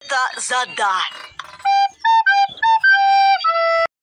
Это за да.